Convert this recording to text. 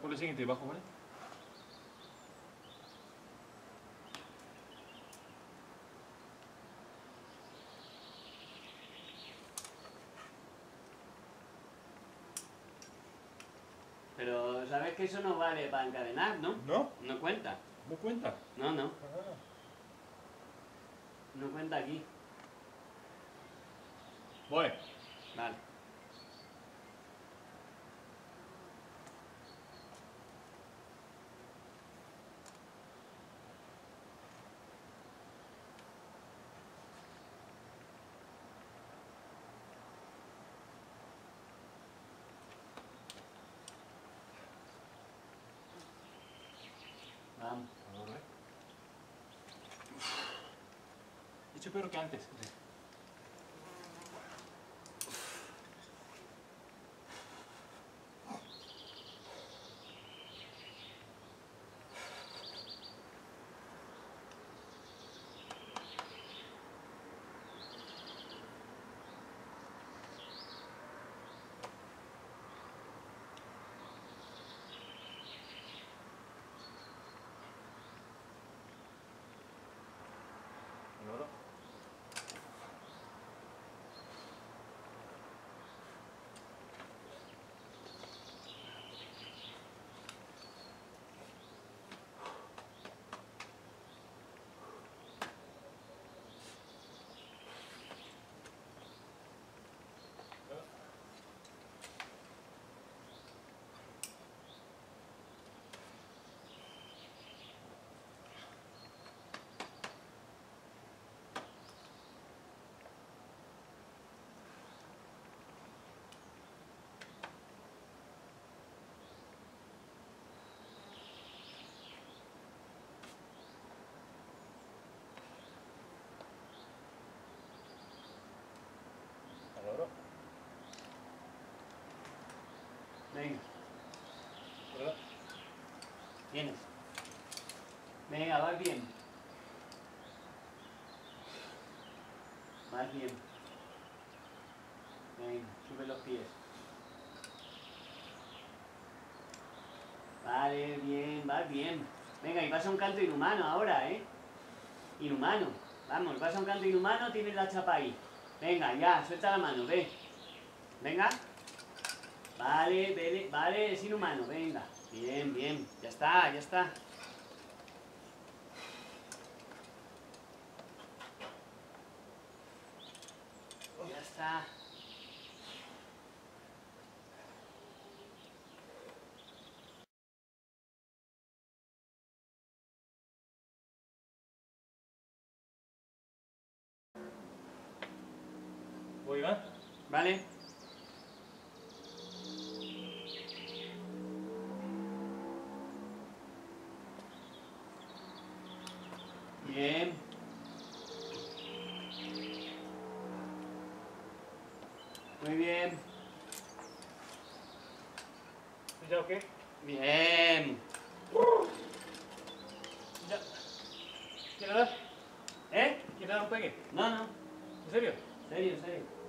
por el siguiente y bajo, ¿vale? Pero sabes que eso no vale para encadenar, ¿no? ¿No? No cuenta. ¿No cuenta? No, no. Ah. No cuenta aquí. Voy. Vale. Vamos. Ahora, ¿eh? Hecho peor que antes. Ahora. Ahora. Venga, tienes. Venga, vas bien. Vas bien. Venga, sube los pies. Vale, bien, vas bien. Venga, y vas a un canto inhumano ahora, ¿eh? Inhumano. Vamos, vas a un canto inhumano, tienes la chapa ahí. Venga, ya, suelta la mano, ve. Venga. Vale, vale, vale, es inhumano, venga. Bien, bien. Ya está, ya está. Ya está. Voy. Vale. Bien. Muy bien. ¿Ya o qué? Bien. Ya. ¿Quieres dar? ¿Eh? ¿Quieres dar un pegue? No, no. ¿En serio? Serio, serio.